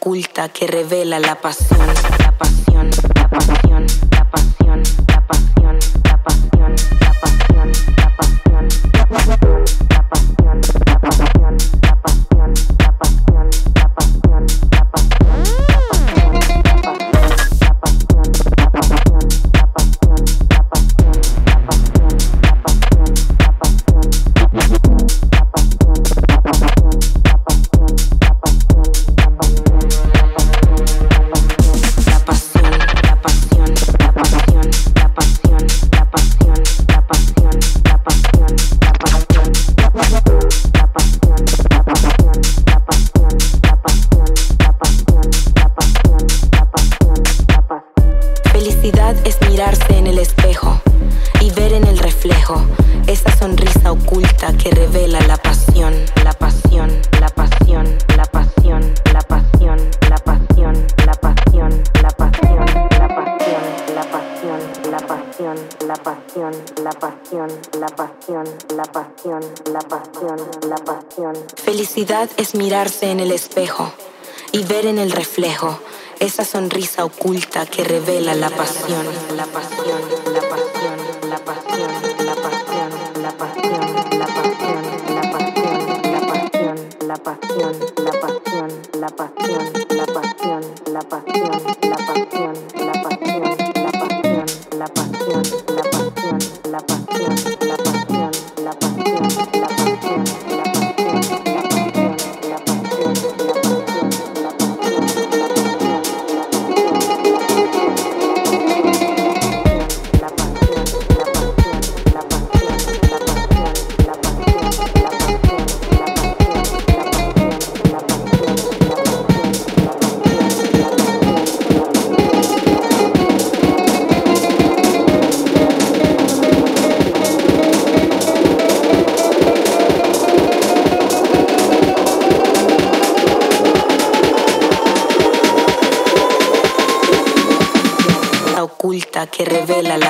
oculta que revela la pasión, la pasión, la pasión. La pasión. en el espejo y ver en el reflejo esa sonrisa oculta que revela la pasión, la pasión. Revela la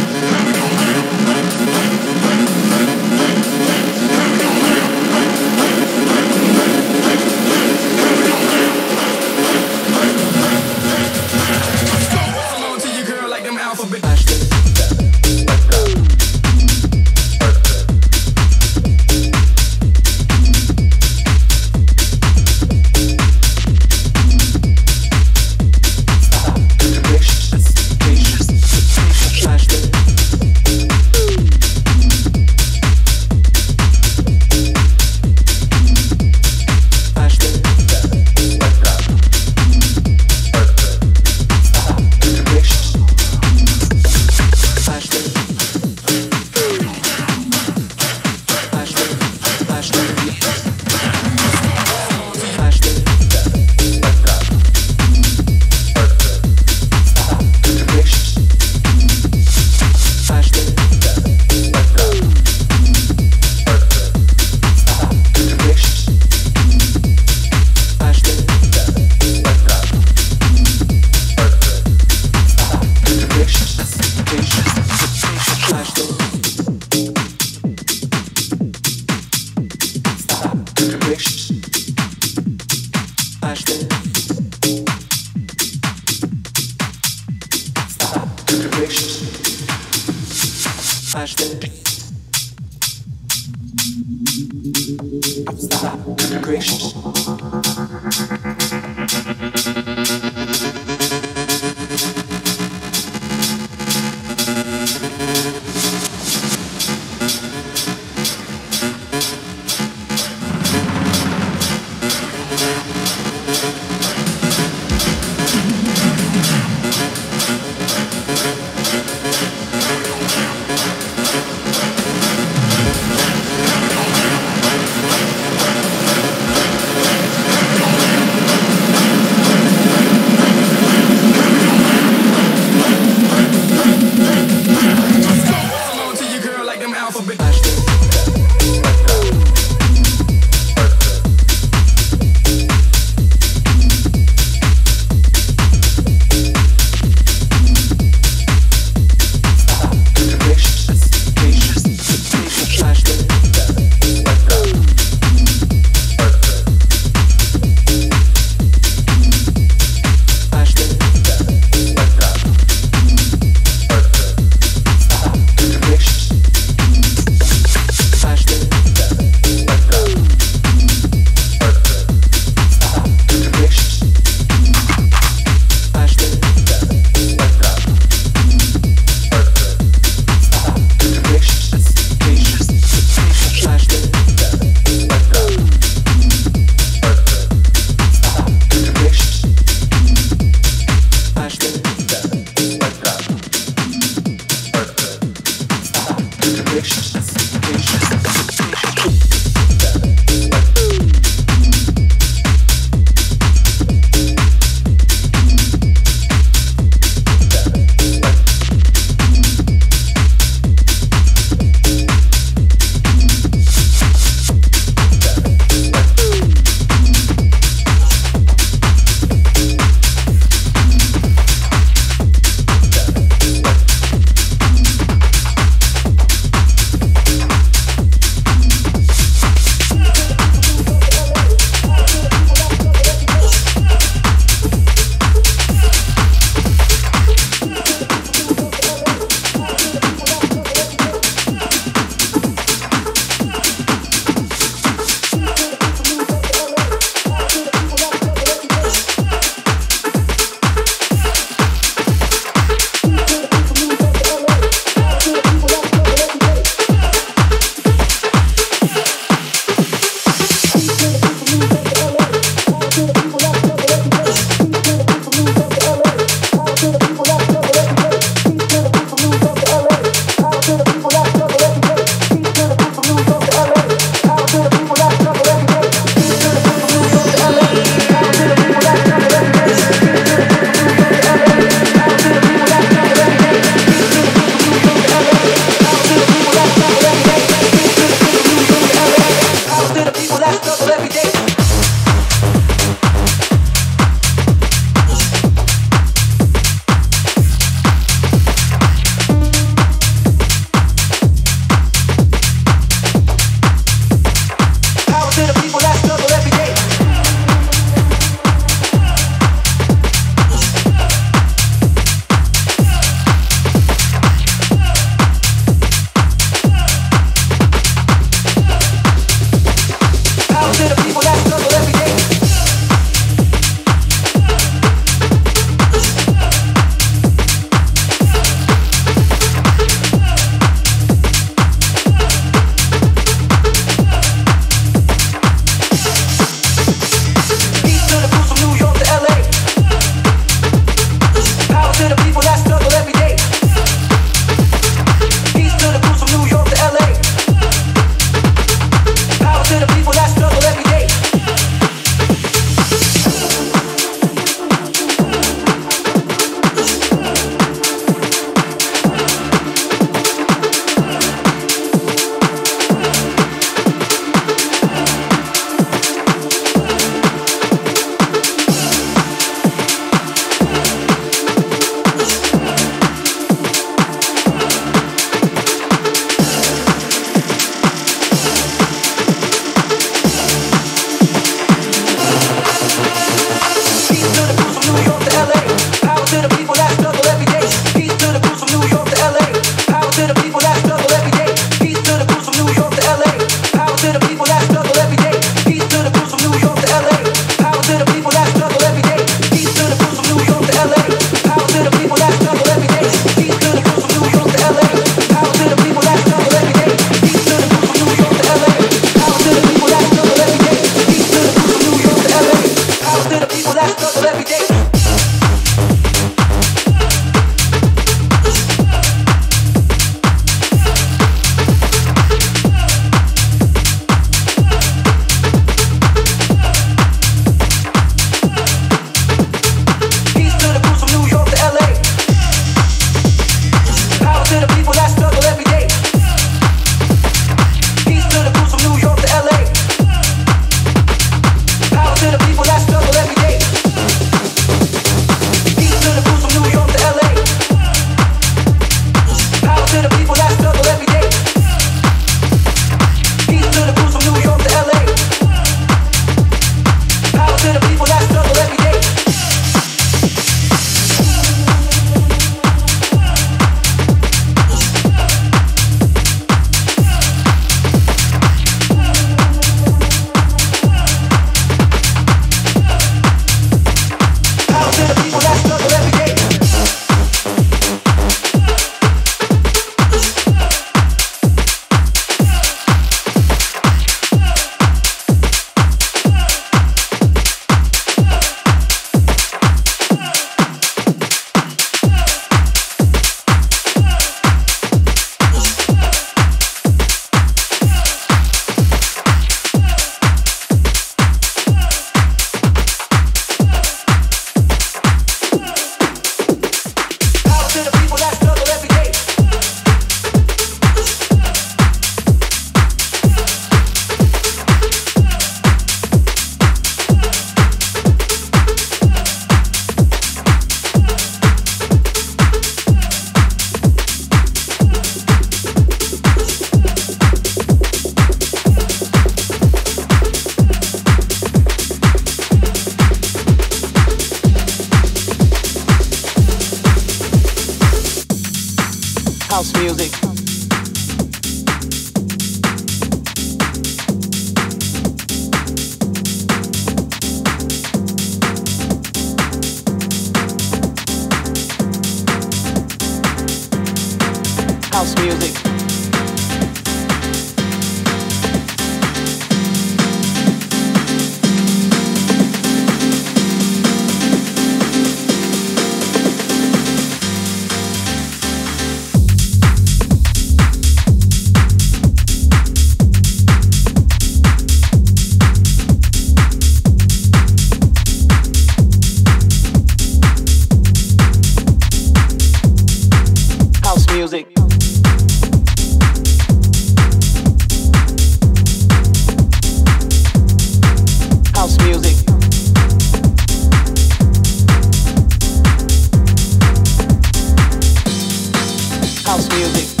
house music.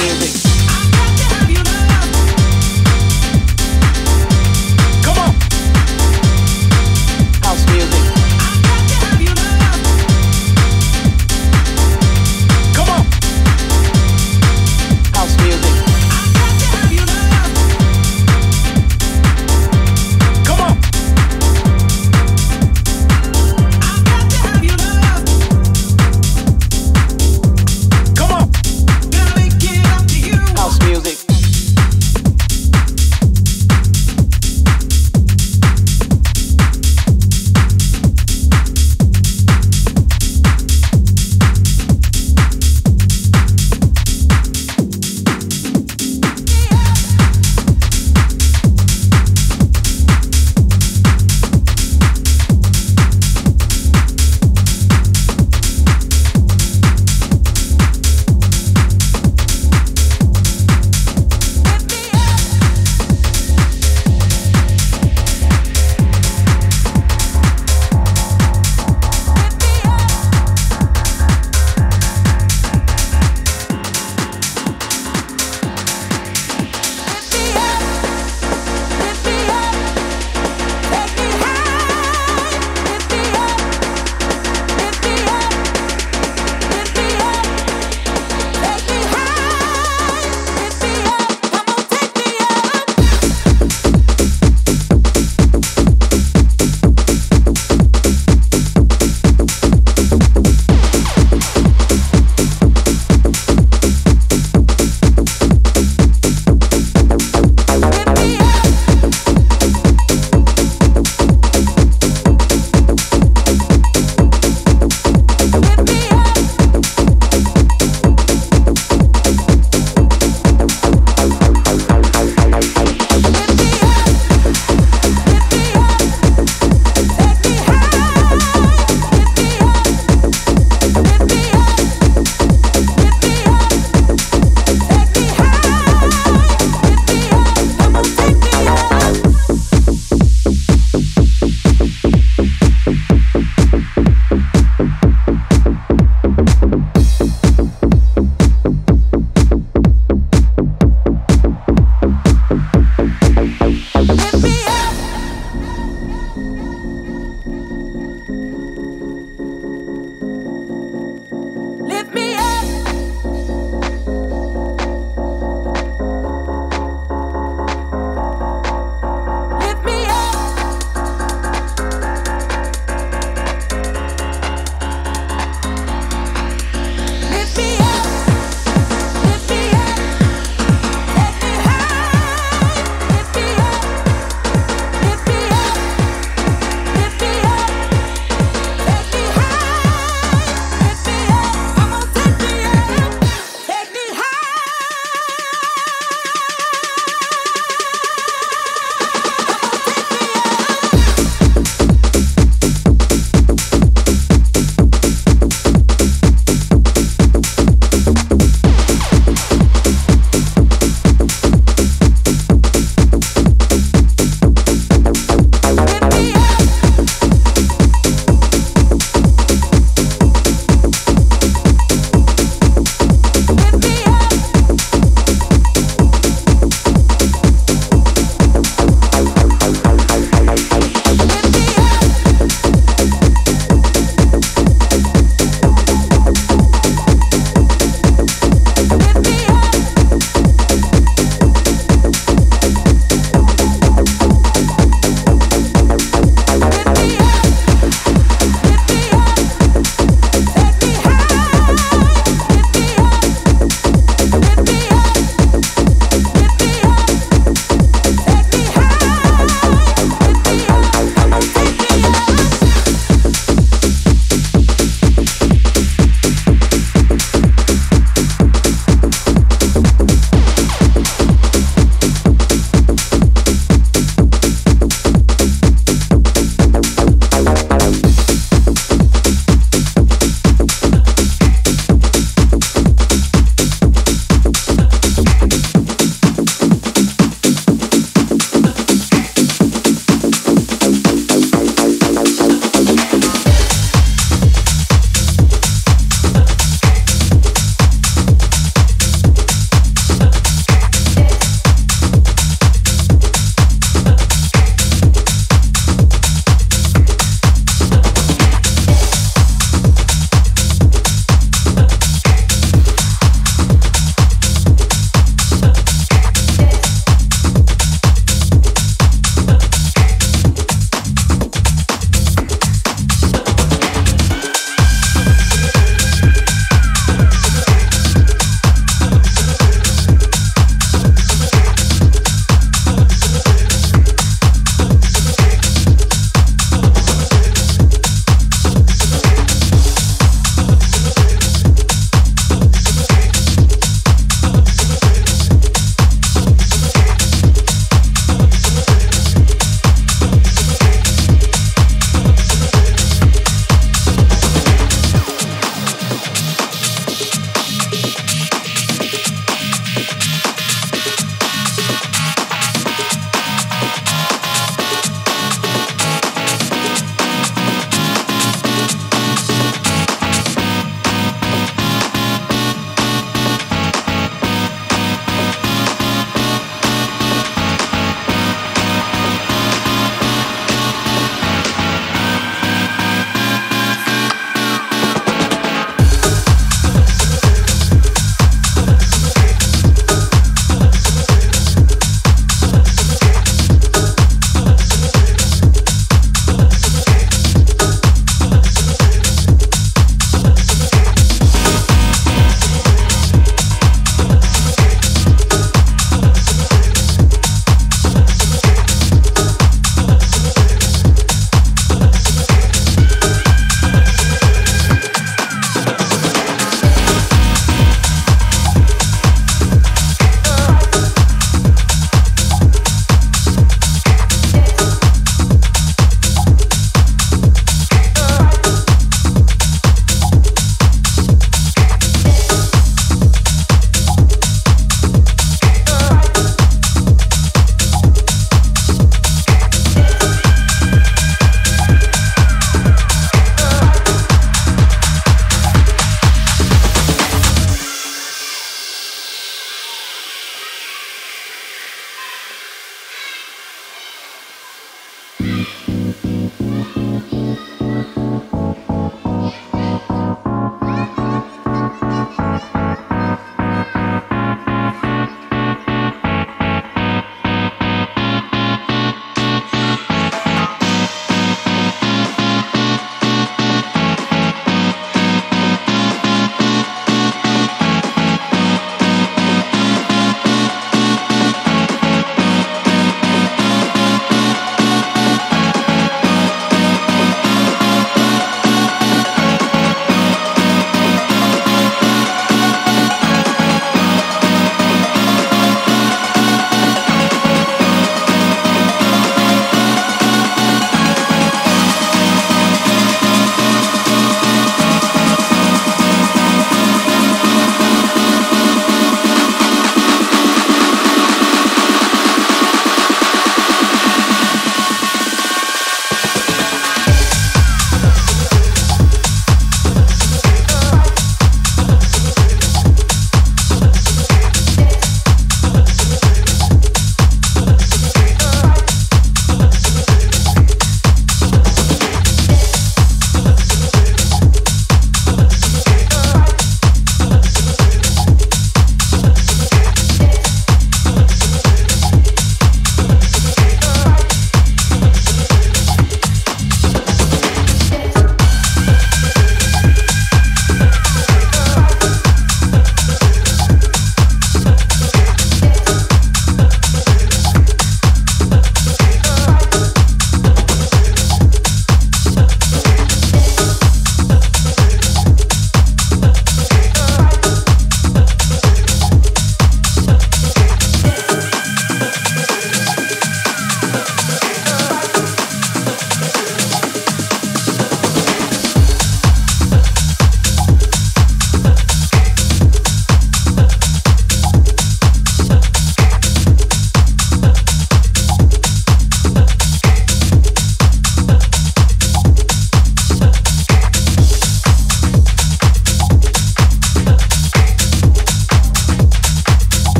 music.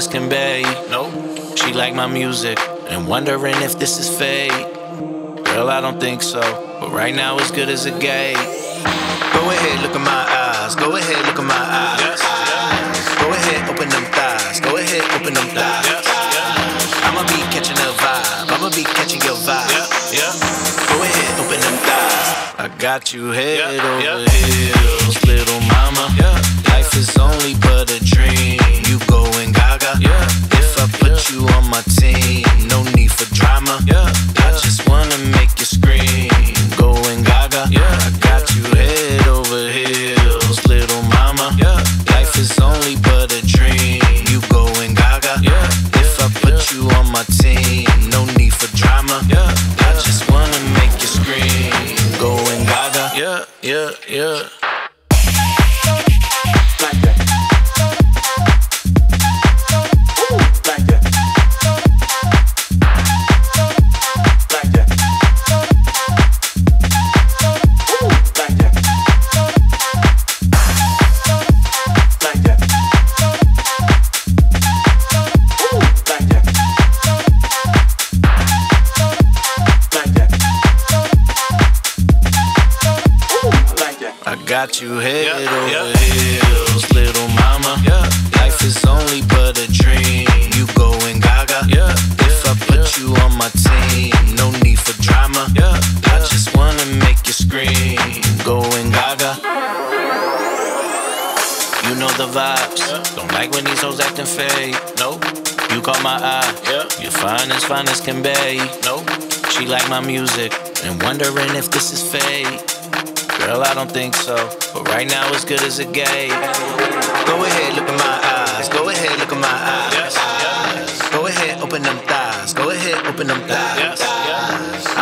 As can be. Nope. She like my music and wondering if this is fate. Girl, I don't think so. But right now, as good as a gate. Go ahead, look at my eyes. Go ahead, look at my eyes. Go ahead, open them thighs. Go ahead, open them thighs. I'ma be catching a vibe. I'ma be catching your vibe. Go ahead, open them thighs. I got you head over heels, little mama. Life is only but a dream. You you on my team, no need for drama. Yeah, I just wanna make know the vibes. Don't like when these hoes acting fake. Nope. You caught my eye. Yeah. You're fine as fine as can be. Nope. She like my music and wondering if this is fake. Girl, I don't think so. But right now, as good as a gate. Go ahead, look at my eyes. Go ahead, look at my eyes. Yes. Go ahead, open them thighs. Go ahead, open them thighs.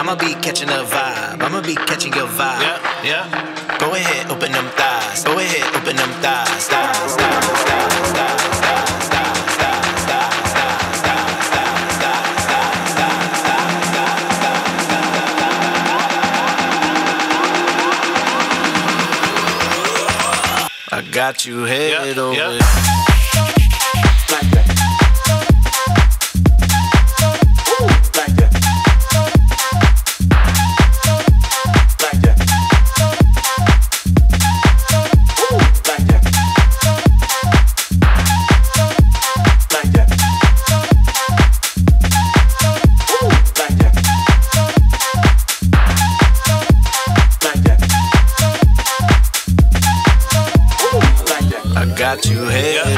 I'ma be catching a vibe. I'ma be catching your vibe. Yeah, yeah. Go ahead, open them thighs. Go ahead, open them thighs. Thighs, thighs, thighs, thighs, thighs, thighs. got you head yep, over. Yep. Got you head